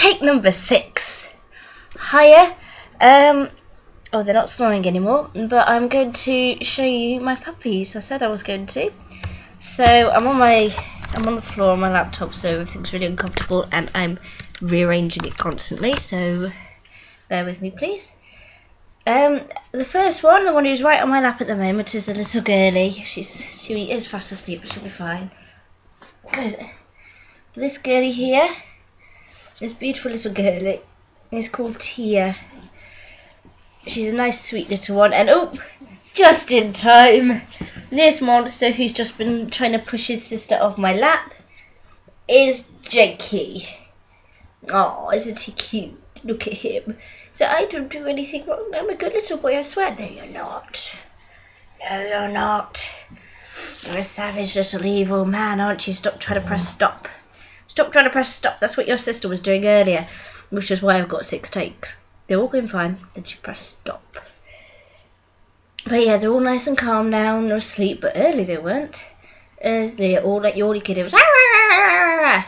take number six. Hiya. Um, oh, they're not snoring anymore, but I'm going to show you my puppies. I said I was going to. So I'm on my, I'm on the floor on my laptop, so everything's really uncomfortable, and I'm rearranging it constantly. So bear with me, please. Um, the first one, the one who's right on my lap at the moment, is the little girlie. She's she is fast asleep, but she'll be fine. Good. This girlie here, this beautiful little girlie, is called Tia. She's a nice, sweet little one, and oh, just in time. This monster who's just been trying to push his sister off my lap is Jakey. Oh, isn't he cute? Look at him. So I don't do anything wrong. I'm a good little boy, I swear. No, you're not. No, you're not. You're a savage little evil man, aren't you? Stop trying to press stop. Stop trying to press stop. That's what your sister was doing earlier, which is why I've got six takes. They're all going fine. Then she pressed stop. But yeah, they're all nice and calm now and they're asleep, but early they weren't. Earlier, all that could hear was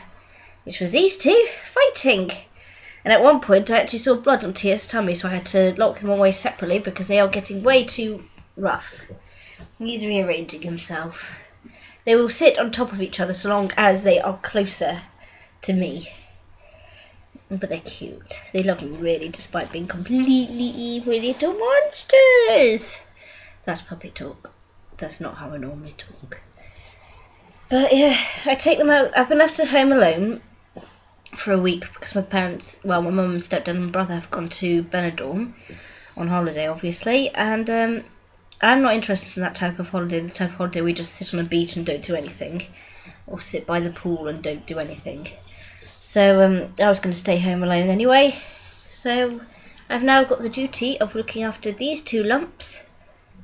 which was these two fighting. And at one point, I actually saw blood on Tia's tummy, so I had to lock them away separately because they are getting way too rough. He's rearranging himself. They will sit on top of each other so long as they are closer to me. But they're cute. They love me really, despite being completely evil little monsters. That's puppy talk. That's not how I normally talk. But yeah, I take them out. I've been left at home alone for a week because my parents, well, my mum, stepdad, and brother have gone to Benidorm on holiday, obviously, and um, I'm not interested in that type of holiday. The type of holiday we just sit on a beach and don't do anything, or sit by the pool and don't do anything. So um, I was going to stay home alone anyway. So I've now got the duty of looking after these two lumps,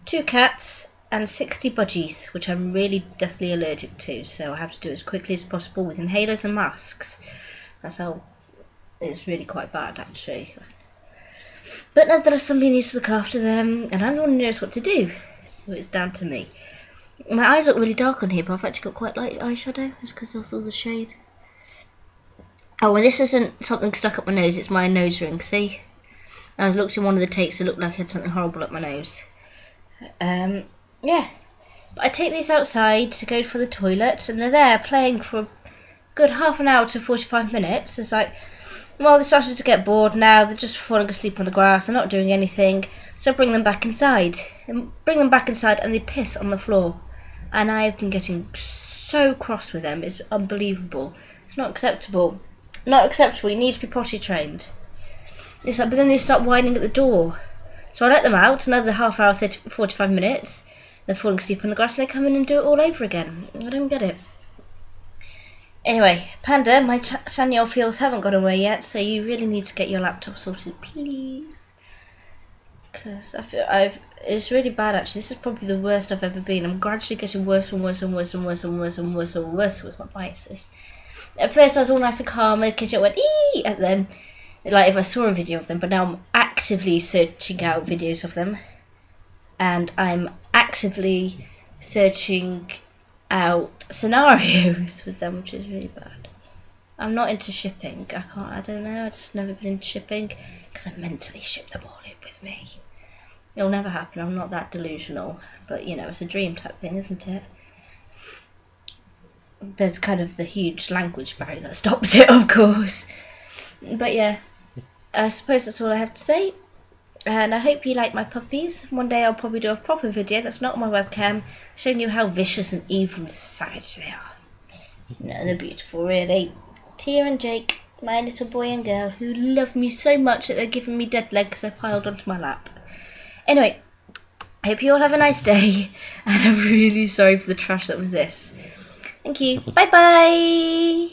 two cats, and 60 budgies, which I'm really deathly allergic to. So I have to do it as quickly as possible with inhalers and masks. That's how it's really quite bad actually. But nevertheless, somebody needs to look after them, and I'm the one who knows what to do, so it's down to me. My eyes look really dark on here, but I've actually got quite light eyeshadow. It's because of all the shade. Oh, and this isn't something stuck up my nose, it's my nose ring, see? I was looked in one of the takes, it looked like I had something horrible up my nose. Um, yeah. But I take these outside to go for the toilet, and they're there playing for a good half an hour to 45 minutes. It's like, well, they started to get bored now, they're just falling asleep on the grass, they're not doing anything, so I bring them back inside. And bring them back inside, and they piss on the floor. And I've been getting so cross with them, it's unbelievable. It's not acceptable. Not acceptable, you need to be potty trained. It's like, but then they start whining at the door. So I let them out, another half hour, 30, 45 minutes. They're falling asleep on the grass and they come in and do it all over again. I don't get it. Anyway, Panda, my ch Chanyeol feels haven't got away yet, so you really need to get your laptop sorted, please. Because I feel I've it's really bad actually. This is probably the worst I've ever been. I'm gradually getting worse and worse and worse and worse and worse and worse and worse with my biases. At first I was all nice and calm, and kitchen went ee and then like if I saw a video of them. But now I'm actively searching out videos of them, and I'm actively searching out scenarios with them, which is really bad. I'm not into shipping. I can't. I don't know. I've just never been into shipping because I mentally ship them all in with me. It'll never happen. I'm not that delusional, but you know, it's a dream type thing, isn't it? There's kind of the huge language barrier that stops it, of course. But yeah, I suppose that's all I have to say. And I hope you like my puppies. One day I'll probably do a proper video that's not on my webcam, showing you how vicious and and savage they are. No, they're beautiful, really. Tia and Jake, my little boy and girl, who love me so much that they're giving me dead leg because I piled onto my lap. Anyway, I hope you all have a nice day, and I'm really sorry for the trash that was this. Thank you. Bye bye.